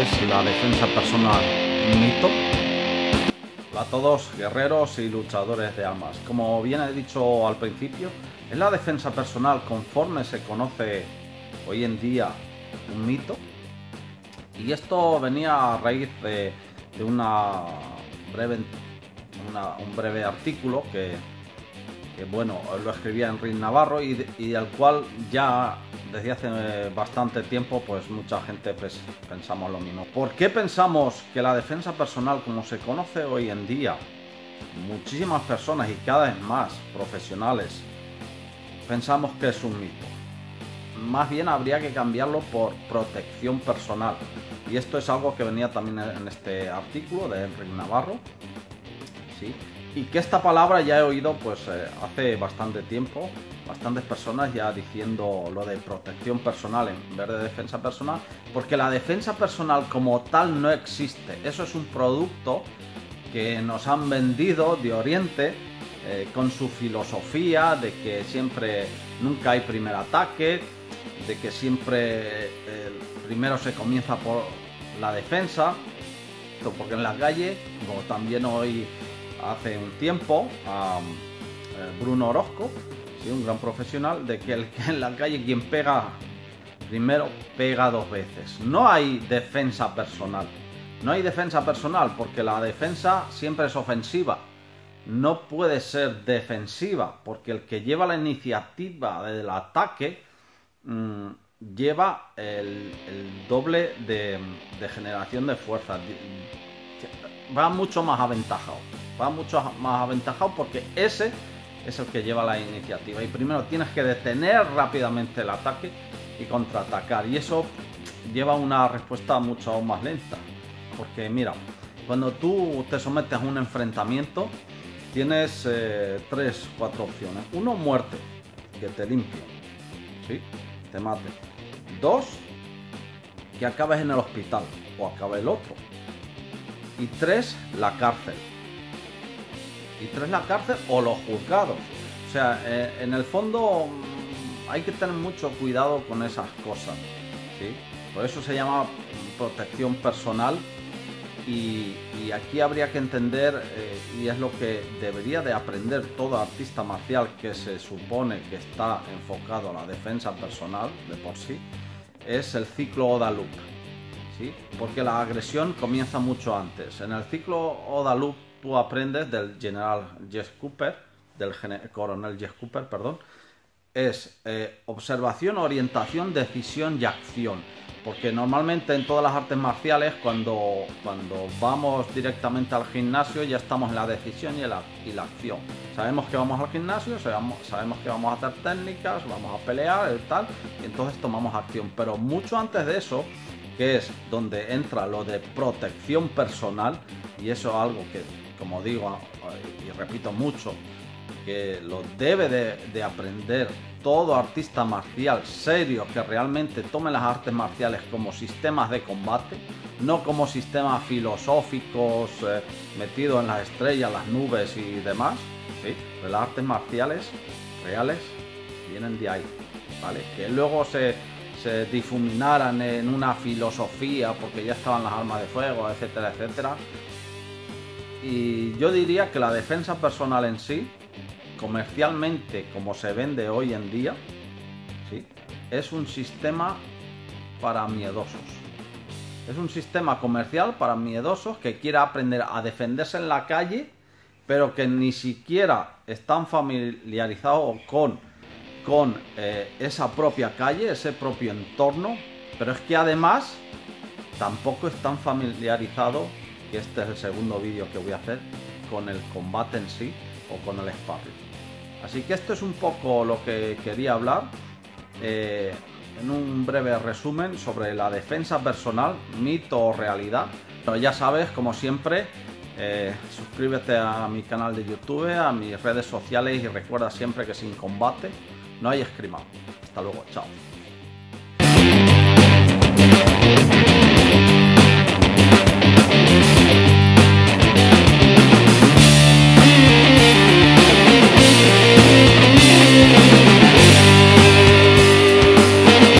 es la defensa personal mito. Hola a todos, guerreros y luchadores de almas. Como bien he dicho al principio, es la defensa personal conforme se conoce hoy en día un mito. Y esto venía a raíz de, una breve, un breve artículo que, bueno, lo escribía Enrique Navarro y, al cual ya desde hace bastante tiempo, pues mucha gente pues, pensamos lo mismo. ¿Por qué pensamos que la defensa personal, como se conoce hoy en día, muchísimas personas y cada vez más profesionales, pensamos que es un mito? Más bien habría que cambiarlo por protección personal. Y esto es algo que venía también en este artículo de Enrique Navarro. ¿sí? Y que esta palabra ya he oído pues eh, hace bastante tiempo, bastantes personas ya diciendo lo de protección personal en vez de defensa personal, porque la defensa personal como tal no existe. Eso es un producto que nos han vendido de Oriente eh, con su filosofía de que siempre nunca hay primer ataque, de que siempre primero se comienza por la defensa, porque en la calle, como también hoy hace un tiempo a eh, Bruno Orozco, un gran profesional, de que, el, en la calle quien pega primero pega dos veces. No hay defensa personal. No hay defensa personal porque la defensa siempre es ofensiva. No puede ser defensiva porque el que lleva la iniciativa del ataque mm, lleva el, doble de, de, generación de fuerza. Va mucho más aventajado va mucho más aventajado porque ese es el que lleva la iniciativa. Y primero tienes que detener rápidamente el ataque y contraatacar. Y eso lleva una respuesta mucho más lenta. Porque mira, cuando tú te sometes a un enfrentamiento, tienes eh, tres, cuatro opciones. Uno, muerte, que te limpie, ¿sí? Te mate. Dos, que acabes en el hospital o acabe el otro. Y tres, la cárcel y tres la cárcel o los juzgados. O sea, eh, en el fondo mm, hay que tener mucho cuidado con esas cosas. ¿sí? Por eso se llama protección personal y, aquí habría que entender, eh, y es lo que debería de aprender todo artista marcial que se supone que está enfocado a la defensa personal de por sí, es el ciclo Oda Loop. ¿sí? Porque la agresión comienza mucho antes. En el ciclo Oda Loop tú aprendes del general Jess Cooper, del coronel Jess Cooper, perdón, es eh, observación, orientación, decisión y acción. Porque normalmente en todas las artes marciales, cuando, cuando vamos directamente al gimnasio, ya estamos en la decisión y, la, y la acción. Sabemos que vamos al gimnasio, sabemos, sabemos que vamos a hacer técnicas, vamos a pelear, y tal, y entonces tomamos acción. Pero mucho antes de eso, que es donde entra lo de protección personal, y eso es algo que como digo y repito mucho, que lo debe de, aprender todo artista marcial serio que realmente tome las artes marciales como sistemas de combate, no como sistemas filosóficos eh, metidos en las estrellas, las nubes y demás. ¿sí? Las artes marciales reales vienen de ahí, ¿vale? Que luego se difuminaran en una filosofía porque ya estaban las armas de fuego, etcétera, etcétera. Y yo diría que la defensa personal en sí, comercialmente como se vende hoy en día, ¿sí? es un sistema para miedosos. Es un sistema comercial para miedosos que quiera aprender a defenderse en la calle, pero que ni siquiera están familiarizados con, con eh, esa propia calle, ese propio entorno, pero es que además tampoco están familiarizados que este es el segundo vídeo que voy a hacer con el combate en sí o con el sparring. Así que esto es un poco lo que quería hablar eh, en un breve resumen sobre la defensa personal, mito o realidad. Pero ya sabes, como siempre, eh, suscríbete a mi canal de YouTube, a mis redes sociales y recuerda siempre que sin combate no hay escrima. Hasta luego, chao.